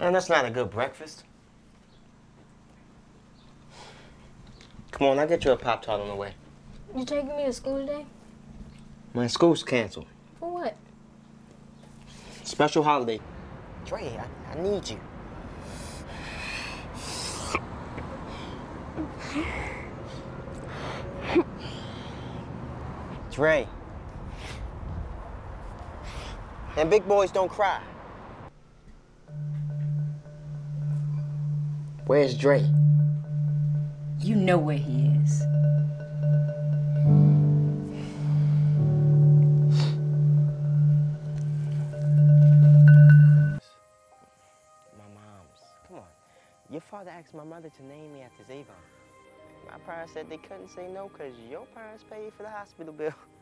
Man, that's not a good breakfast. Come on, I'll get you a Pop Tart on the way. You taking me to school today? My school's canceled. For what? Special holiday. Dre, I, I need you. Dre. And big boys don't cry. Where's Dre? You know where he is. My mom's. Come on. Your father asked my mother to name me after Zavon. My parents said they couldn't say no because your parents paid for the hospital bill.